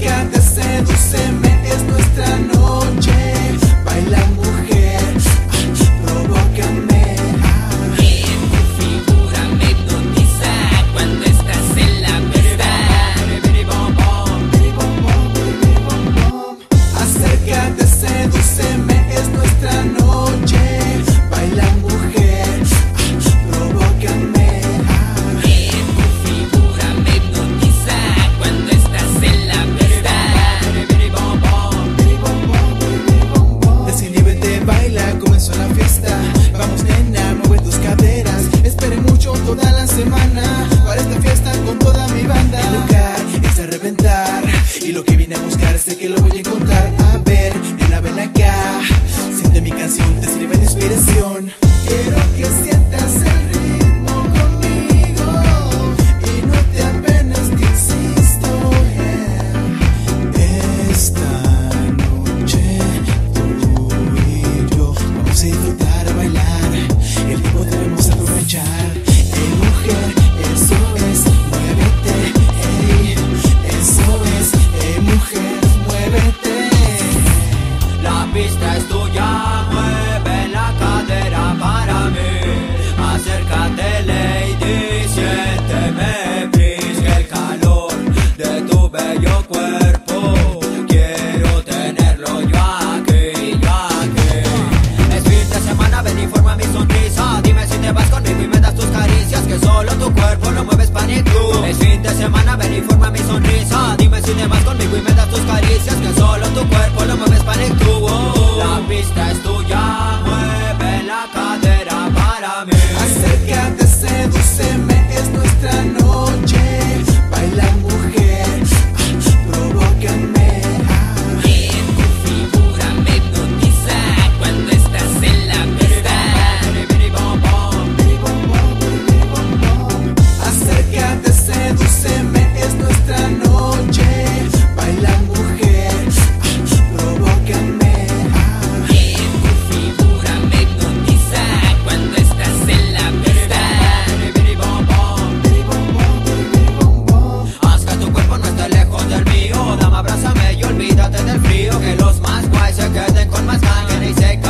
deja de seducirme, es nuestra noche. toda la semana. pista es conmigo y me das tus caricias Que solo tu cuerpo lo mueves para el tubo. La pista es tuya, mueve la cadera para mí. Acércate, sedúceme, es nuestra noche. Baila mujer, ah, provócame. Ah. Bien, tu figura me hipnotiza Cuando estás en la pista. Acércate, sedúceme con del mío Dame, abrázame y olvídate del frío Que los más guays se queden con más ganas y se